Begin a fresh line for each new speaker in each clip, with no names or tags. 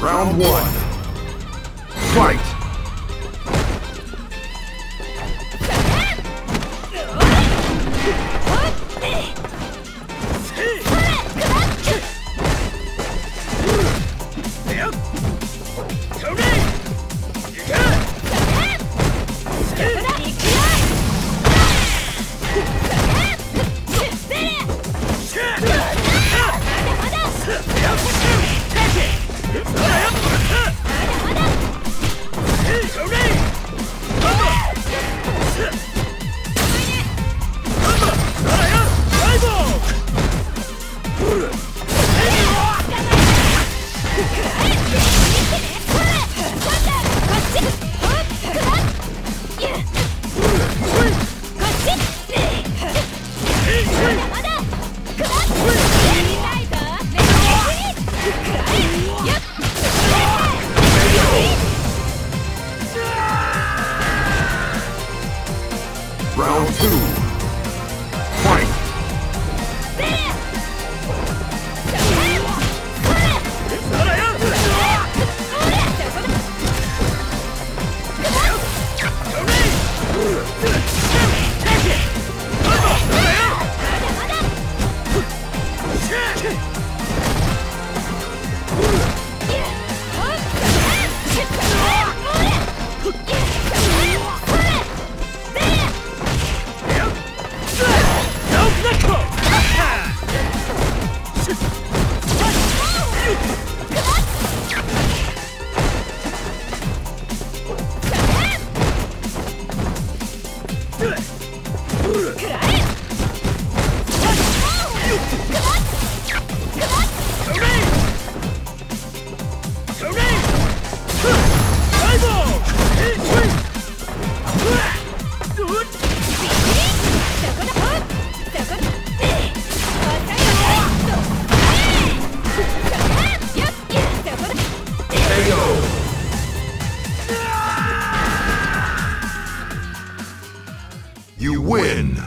Round one. Fight! You win!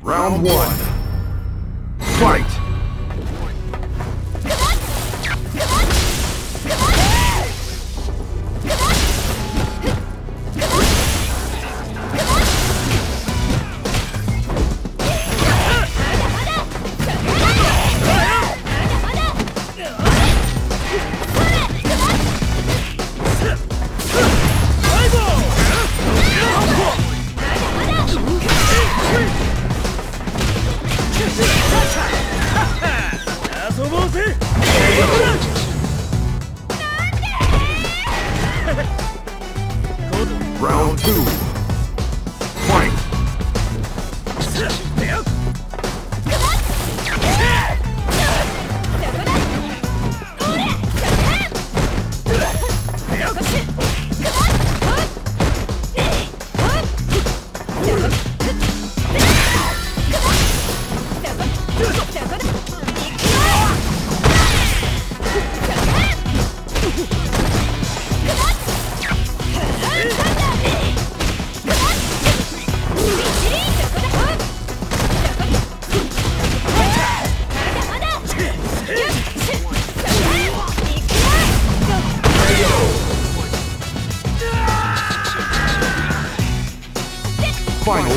Round one.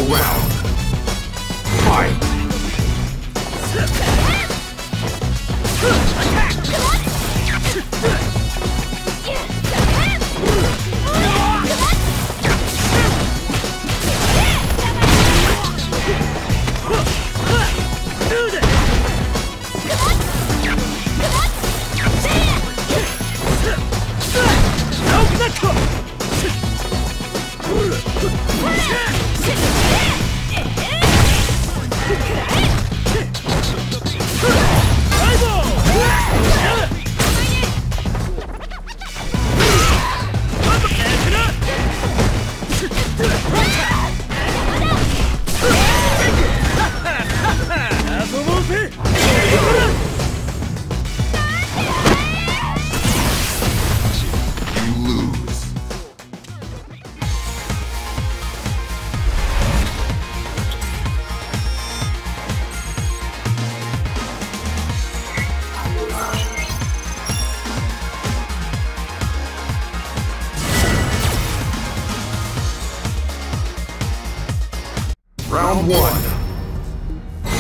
round. Round one.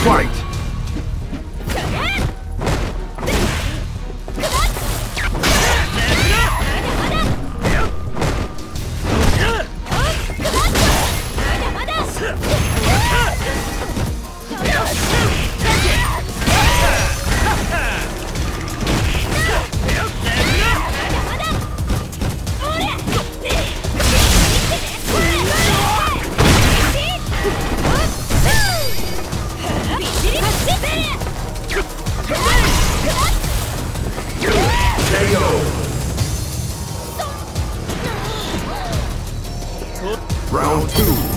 Fight! Round two.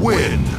win!